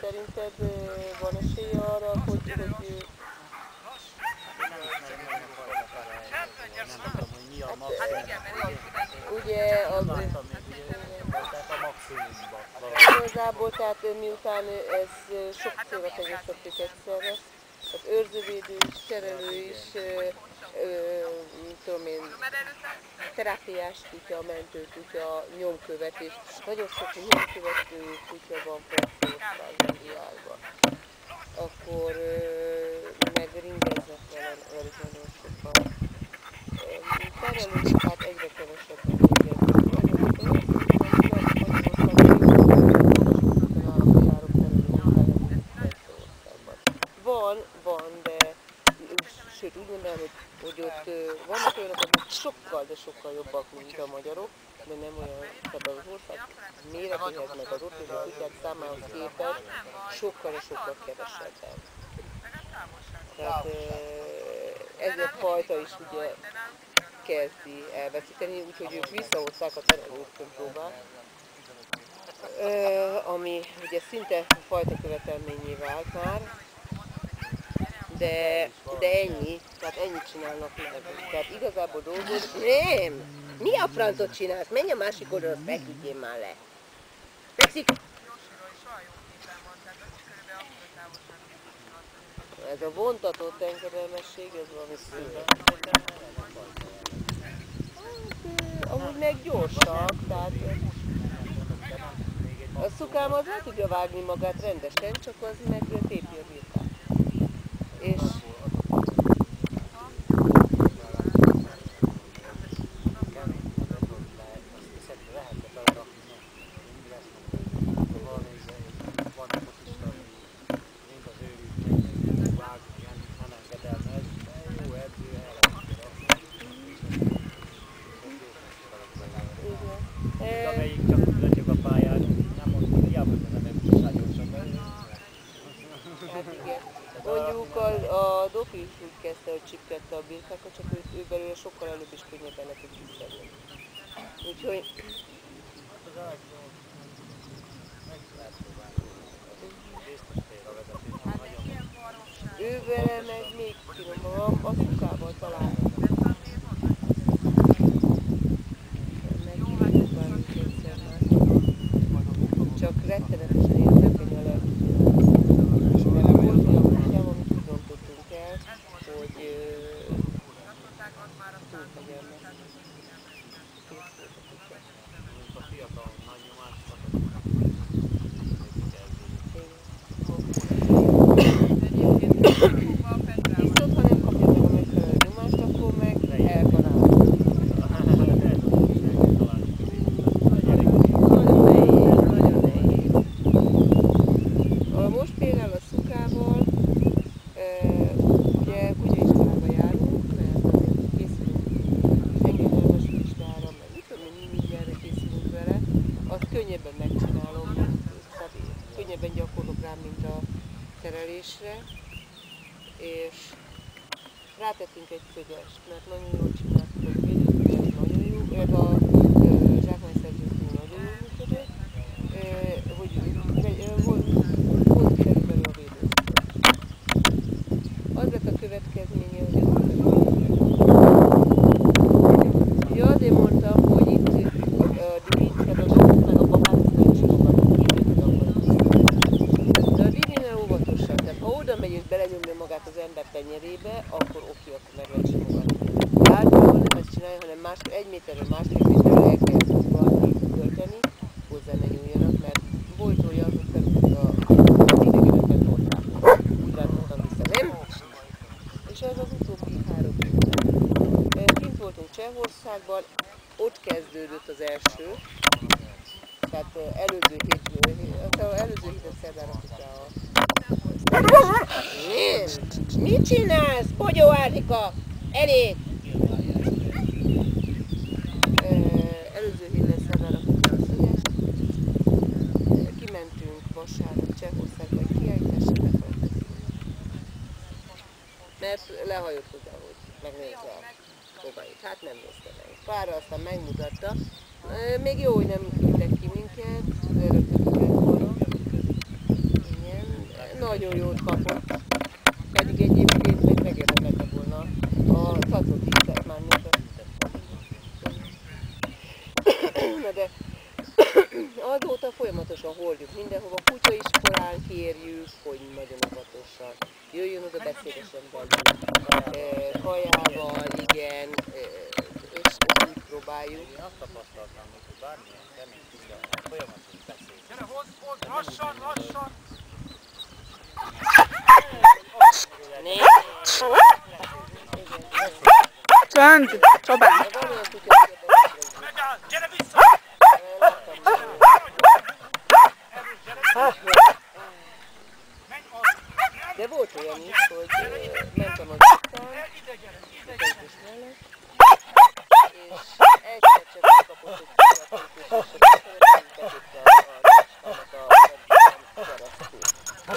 Szerinted van esélye arra, hogy, hogy ugye az a igazából, tehát miután ez ö, sok célra tenyésztettük egyszerre, az őrzővédő is, szerelő is, tudom én, terápiás kutya, mentő kutya, nyomkövetés. Nagyon sok nyomkövető kutya van Franciaországban, világban. Akkor meg ringeznek vele nagyon sokan. Terelők hát egyre kevesebben ringeznek. Van, van, de sőt úgy mondanám, hogy, hogy ott vannak olyanok, akik sokkal, de sokkal jobbak, mint a magyarok, de nem olyan, tehát az ország méretéhez, meg az ott élő kutyák számához képest sokkal és sokkal kevesebben. Tehát ez a fajta is ugye kezdi elveszíteni, úgyhogy ők visszahozták a terelőkön próbát, ö, ami ugye szinte fajta követelményé vált már, de, de ennyi, tehát ennyit csinálnak meg. Tehát igazából dolgoz... Nem! Mi a francot csinálsz? Menj a másik oldalra, feküdjél már le. Fekszik! Ez a vontatott engedelmesség, ez valami szép. Hát, amúgy meg gyorsak, tehát a szukám az el tudja vágni magát rendesen, csak az meg tépi a birkát. És igen. E, Amelyik csak úgy lötyög a pályán, nem mondom, hogy hiába, hogy nem gyorsabb. Hát igen. Mondjuk a, a Doki is úgy kezdte, hogy csipkedte a birkákat, csak ő, ő belőle sokkal előbb is könnyebben le tud visszadni. Úgyhogy ő vele meg még finomabb, a szukával találkozom. Meg jobban, mint egyszer már. Csak rettenetesen érzékeny a lelki. Mert volt olyan kutyám, amit úgy döntöttünk el, hogy ö, túl fegyelmes. Kész volt a kutya. A fiatal nagy nyomásokat Viszont ha nem kapja meg a megfelelő nyomást, akkor meg elkanál. Nagyon nehéz, nagyon nehéz. A most például a szukával, e, ugye kutyaiskolába járunk, mert azért készülünk engedelmes vizsgára, meg mit tudom én, mi mindenre készülünk vele, azt könnyebben megcsinálom, tehát könnyebben gyakorlok rám, mint a terelésre, és rátettünk egy szögest, mert nagyon jól csináltuk, a nagyon jó, illetve a ö, zsákmányszerzőtünk nagyon jól működött, ö, hogy megy- ö, volt, volt kiderül belőle a védőszöges. Az lett a következménye, hogy ez Ja, azért mondtam, hogy itt a divit, tehát a dolgok meg a babát nagyon sokat képített akkor. De a divinél óvatosan, tehát ha oda megy és belenyomja magát az ember tenyerébe, akkor oké, akkor meg lehet simogatni. De általában nem ezt csinálja, hanem más, egy méterről, másfél méterről el kell simogatni, tölteni, hozzá ne nyúljanak, mert volt olyan, hogy felült a idegeneket mondták. Úgy rántottam vissza, nem? És ez az utóbbi három évben. Kint voltunk Csehországban, ott kezdődött az első, tehát eh, előző hát az előző héten szerdára a... Nem! Mit csinálsz? Bogyó Árnika? Elég! Mert lehajolt oda, hogy megnézze a szobáit. Hát nem nézte meg. Párra aztán megmutatta. Még jó, hogy nem küldtek ki minket. Igen, nagyon jót kapott. Pedig egyébként még megérdemelte volna a hittek már. Na de azóta folyamatosan hordjuk kérjük, hogy nagyon óvatosan jöjjön oda beszédesen belül, kajával, igen, és úgy próbáljuk. Én azt tapasztaltam, hogy bármilyen kemény kutya, folyamatos beszéd. Gyere, hozd, hozd, lassan, lassan! Csönd! Csobán! De van olyan kutya, aki kérdezi, Megáll, gyere vissza! eh, láttam már. Menj arra! Is, hogy mentem az utcán, közös mellett, és egyszer csak megkapott egy kutya,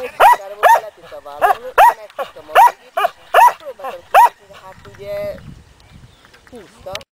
és megtudtam a végét, és próbáltam kérdezni, de hát ugye húzta,